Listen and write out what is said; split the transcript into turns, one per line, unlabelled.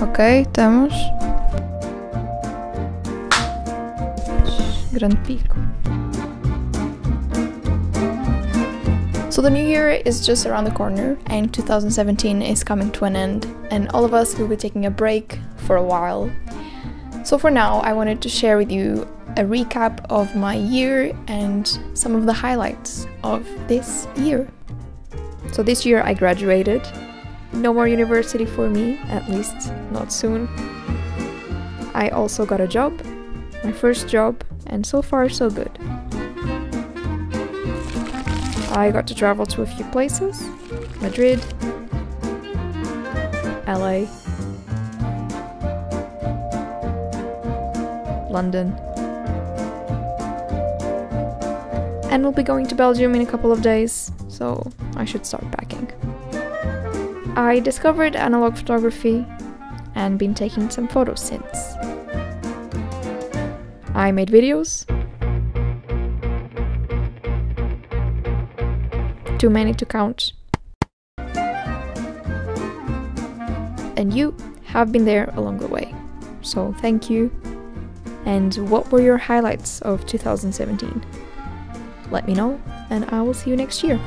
Ok, temos. Grande pico. So the new year is just around the corner and 2017 is coming to an end and all of us will be taking a break for a while. So for now I wanted to share with you a recap of my year and some of the highlights of this year. So this year I graduated. No more university for me, at least not soon. I also got a job, my first job, and so far so good. I got to travel to a few places Madrid, LA, London, and we'll be going to Belgium in a couple of days, so I should start packing. I discovered analog photography and been taking some photos since. I made videos. Too many to count. And you have been there along the way. So thank you. And what were your highlights of 2017? Let me know, and I will see you next year.